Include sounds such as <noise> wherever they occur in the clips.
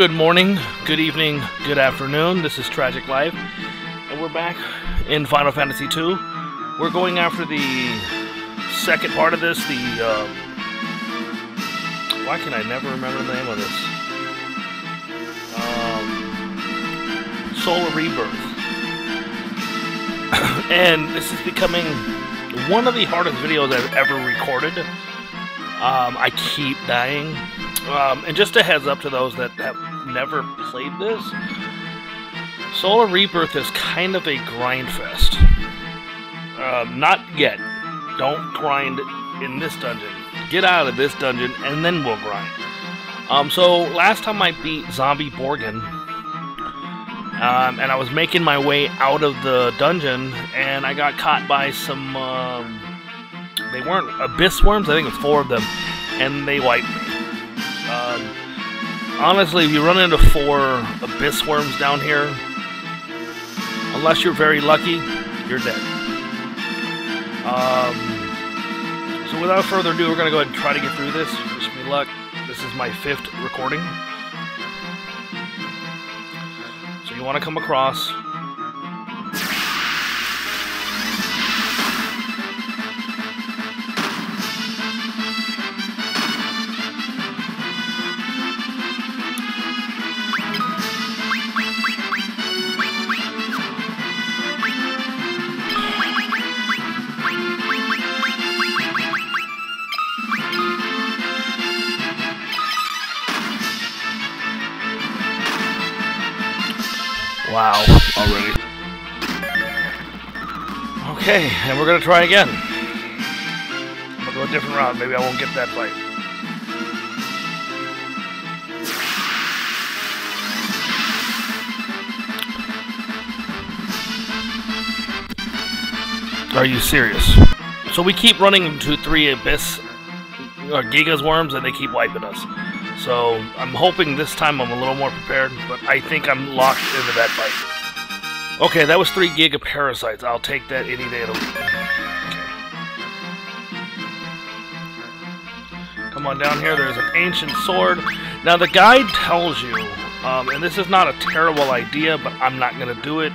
Good morning, good evening, good afternoon. This is Tragik Lyfe, and we're back in Final Fantasy II. We're going after the second part of this. The uh, why can I never remember the name of this? Um, Soul of Rebirth, <coughs> and this is becoming one of the hardest videos I've ever recorded. Um, I keep dying. Um, and just a heads up to those that have never played this, Soul of Rebirth is kind of a grind fest. Um, not yet. Don't grind in this dungeon. Get out of this dungeon, and then we'll grind. Um, so last time I beat Zombie Borghen, um, and I was making my way out of the dungeon, and I got caught by some. Um, they weren't abyss worms. I think it was four of them, and they wiped me. Um, honestly, if you run into four abyss worms down here, unless you're very lucky, you're dead. Um, so without further ado, we're going to go ahead and try to get through this. Wish me luck. This is my fifth recording. So you want to come across. Wow, already. Okay, and we're gonna try again. Gonna go a different route. Maybe I won't get that fight. Are you serious? So we keep running into three abyss or gigas worms, and they keep wiping us. So I'm hoping this time I'm a little more prepared, but I think I'm locked into that fight. Okay, that was three giga parasites. I'll take that any day of the week. Come on down here. There's an ancient sword. Now the guide tells you, um, and this is not a terrible idea, but I'm not going to do it,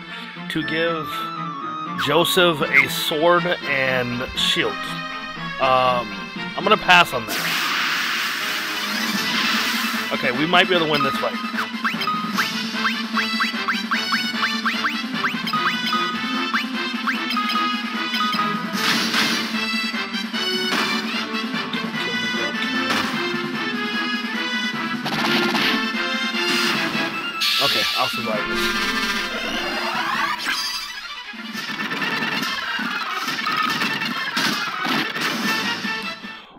to give Joseph a sword and shield. Um, I'm going to pass on that. Okay, we might be able to win this fight. Okay, I'll survive this.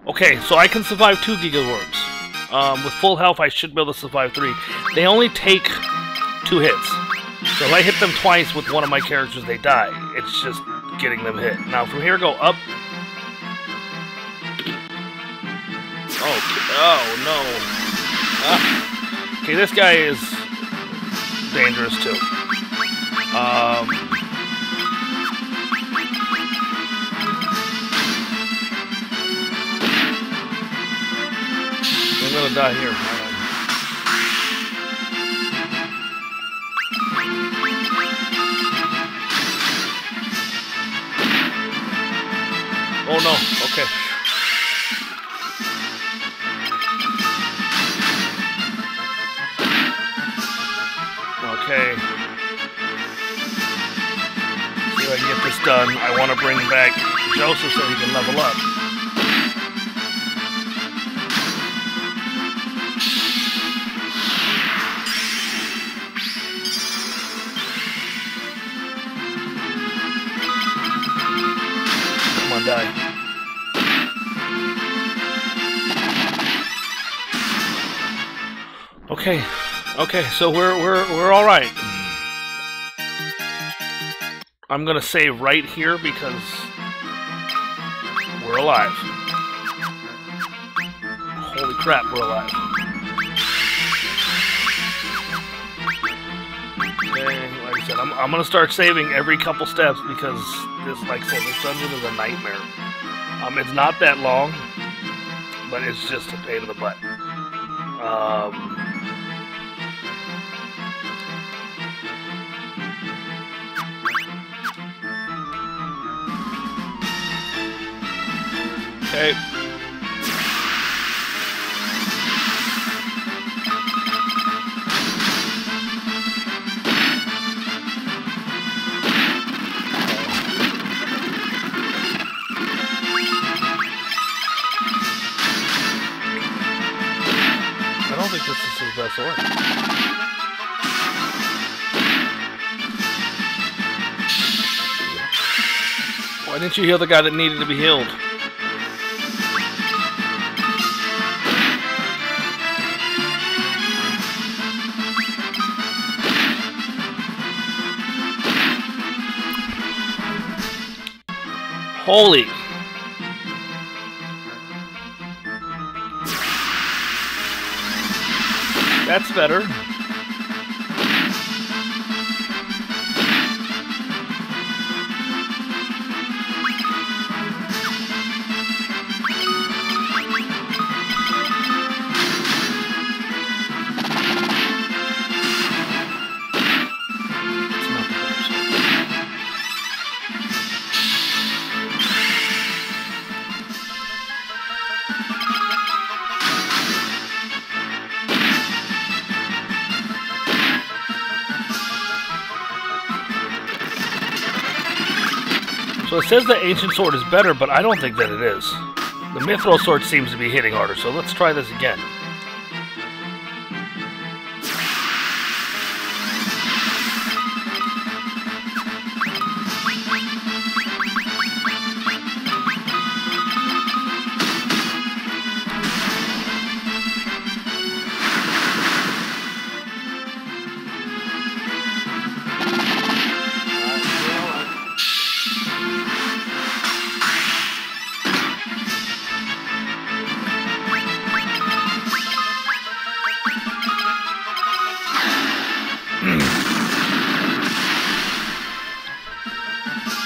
Okay, so I can survive two Giga Worms. Um, with full health, I should be able to survive three. They only take two hits. So if I hit them twice with one of my characters, they die. It's just getting them hit. Now, from here, go up. Oh, oh no. Ah. Okay, this guy is dangerous too. Um, I'm gonna die here. Oh no, okay. Okay. See if I can get this done. I want to bring back Joseph so he can level up. Okay, okay, so we're we're we're all right. I'm gonna save right here because we're alive. Holy crap, we're alive. Okay, like I said, I'm, I'm gonna start saving every couple steps because this, like so this dungeon is a nightmare. Um, it's not that long, but it's just a pain in the butt. Um, okay. Why didn't you heal the guy that needed to be healed? Holy. That's better. Says the ancient sword is better, but I don't think that it is. The mithril sword seems to be hitting harder, so let's try this again.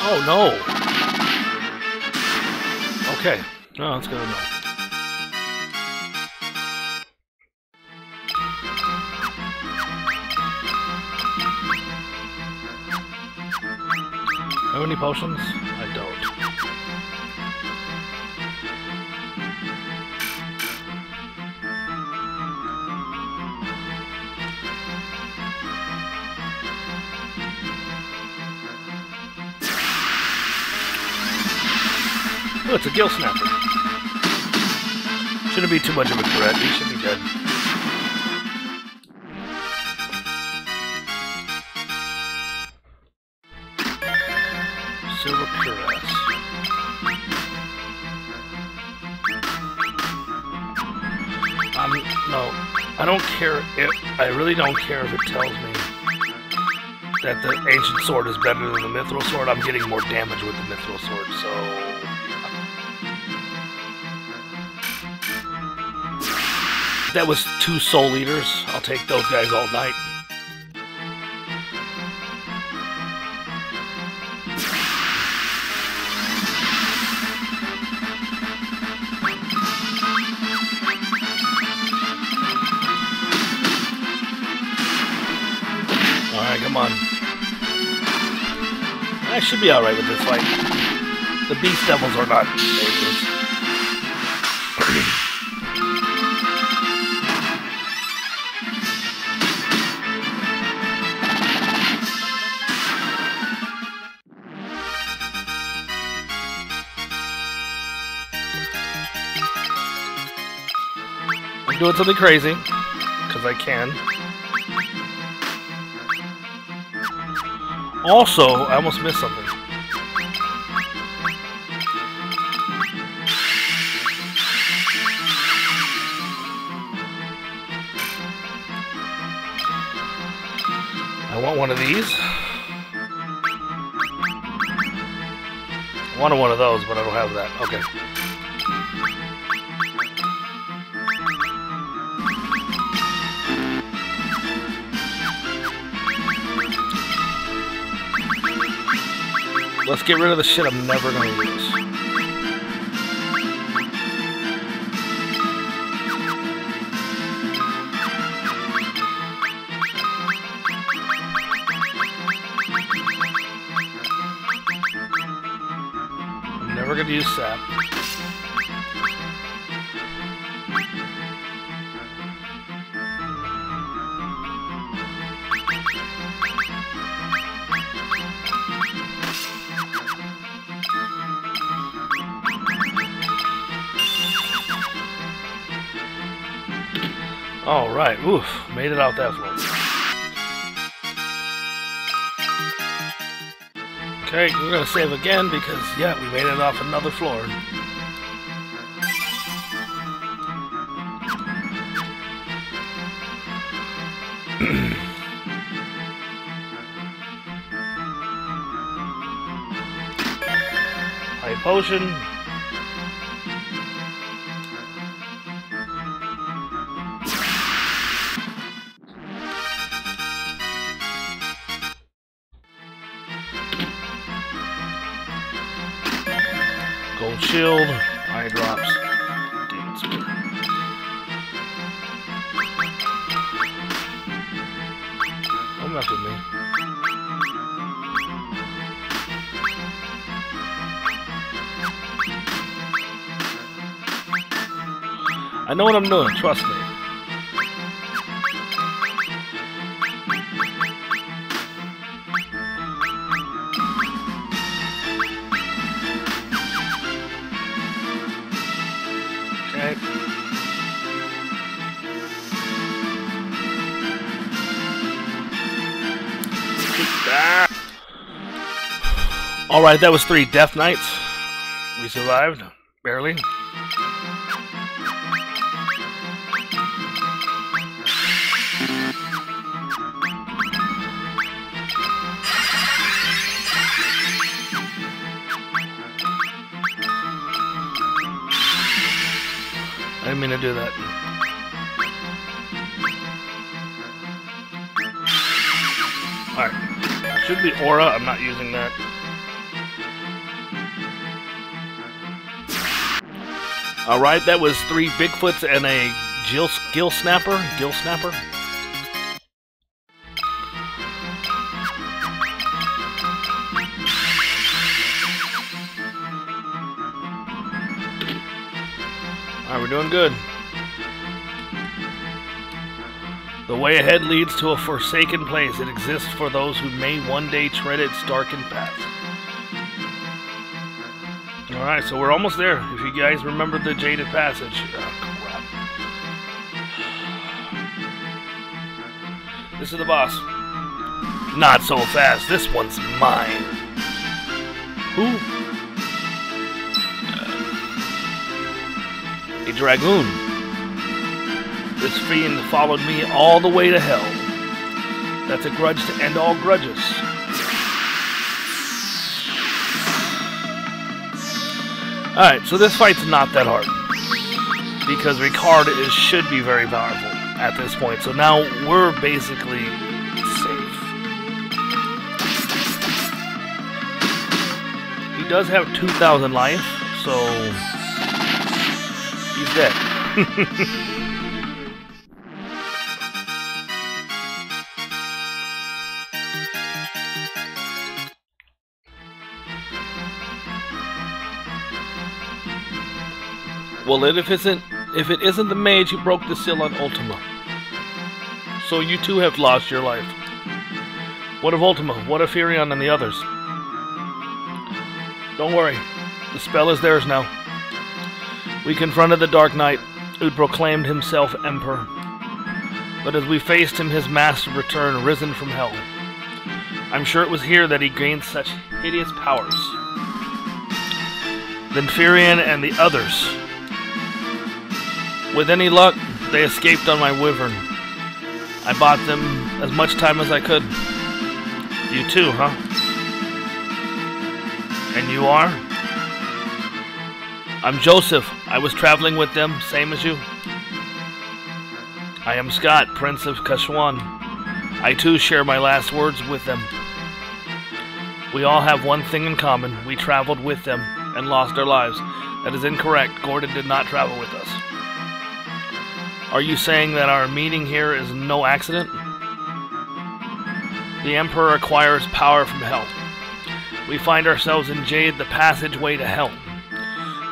Oh no. Okay. No, that's good enough. Have any potions? It's a gill snapper. Shouldn't be too much of a threat. He should be dead. Silver cuirass. Um, no, I don't care if I really don't care if it tells me that the ancient sword is better than the mithril sword. I'm getting more damage with the mithril sword, so that was two soul eaters. I'll take those guys all night. Alright, come on. I should be alright with this fight. The beast devils are not dangerous. Doing something crazy, because I can. Also, I almost missed something. I want one of these. I wanted one of those, but I don't have that. Okay. Let's get rid of the shit I'm never gonna use. I'm never gonna use sap. Alright, oof, made it out that floor. Okay, we're gonna save again because, yeah, we made it off another floor. <clears throat> High potion. Shield, eye drops. Don't mess with me. I know what I'm doing, trust me. Alright, that was three Death Knights. We survived, barely. I didn't mean to do that. Alright. Should be aura, I'm not using that. Alright, that was three Bigfoots and a Gill, gill Snapper. Gill Snapper. Alright, we're doing good. The way ahead leads to a forsaken place. It exists for those who may one day tread its darkened path. Alright, so we're almost there. If you guys remember the Jaded Passage. Oh, crap. This is the boss. Not so fast. This one's mine. Who? A dragoon. This fiend followed me all the way to hell. That's a grudge to end all grudges. Alright, so this fight's not that hard. Because Ricard is, should be very powerful at this point. So now we're basically safe. He does have 2,000 life, so he's dead. <laughs> Well, if isn't if it isn't the mage who broke the seal on Ultima, so you too have lost your life. What of Ultima? What of Firion and the others? Don't worry, the spell is theirs now. We confronted the Dark Knight, who proclaimed himself Emperor. But as we faced him, his master returned, risen from hell. I'm sure it was here that he gained such hideous powers. Then Firion and the others with any luck, they escaped on my wyvern. I bought them as much time as I could. You too, huh? And you are? I'm Joseph. I was traveling with them, same as you. I am Scott, Prince of Kashuan. I too share my last words with them. We all have one thing in common. We traveled with them and lost our lives. That is incorrect. Gordon did not travel with us. Are you saying that our meeting here is no accident? The Emperor acquires power from hell. We find ourselves in Jade, the passageway to hell.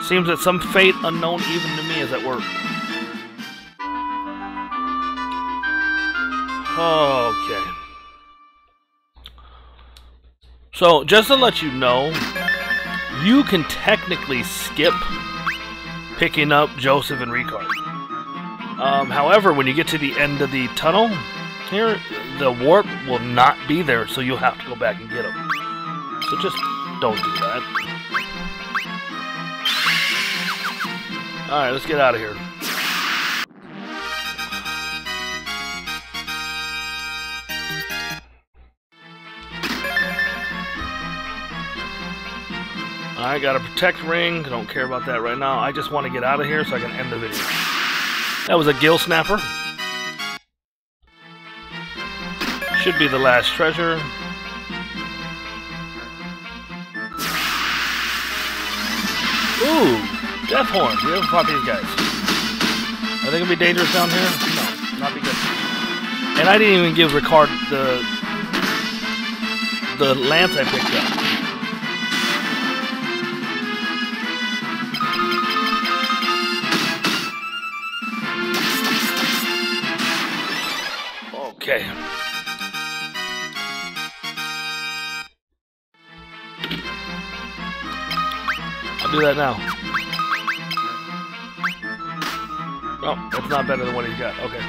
Seems that some fate unknown even to me is at work. Okay. So, just to let you know, you can technically skip picking up Joseph and Ricard. Um, however, when you get to the end of the tunnel here, the warp will not be there, so you'll have to go back and get them. So just don't do that. Alright, let's get out of here. I got a protect ring. Don't care about that right now. I just want to get out of here so I can end the video. That was a gill snapper. Should be the last treasure. Ooh, death horns. We haven't fought these guys. Are they gonna be dangerous down here? No, not be good. And I didn't even give Ricard the the lance I picked up. Okay. I'll do that now. Oh, that's not better than what he's got. Okay.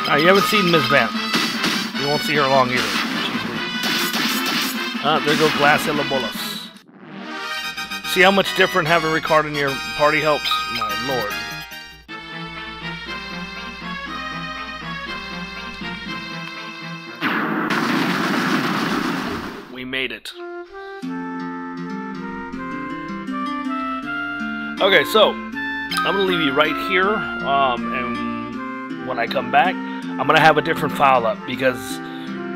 Alright, you haven't seen Miss Vamp. You won't see her long either. Ah, there goes Glasya Labolas. See how much different having Ricard in your party helps? My lord. We made it. Okay, so I'm gonna leave you right here, um, and when I come back, I'm gonna have a different file up because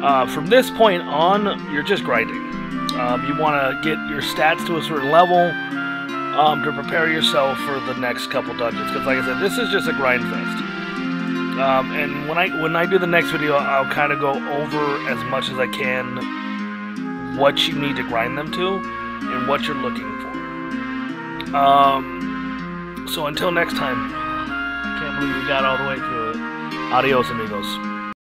uh, from this point on, you're just grinding. Um, you want to get your stats to a certain level um, to prepare yourself for the next couple dungeons. Because, like I said, this is just a grind fest. Um, and when I when I do the next video, I'll kind of go over as much as I can what you need to grind them to and what you're looking for. Um, so until next time, I can't believe we got all the way through it. Adios, amigos.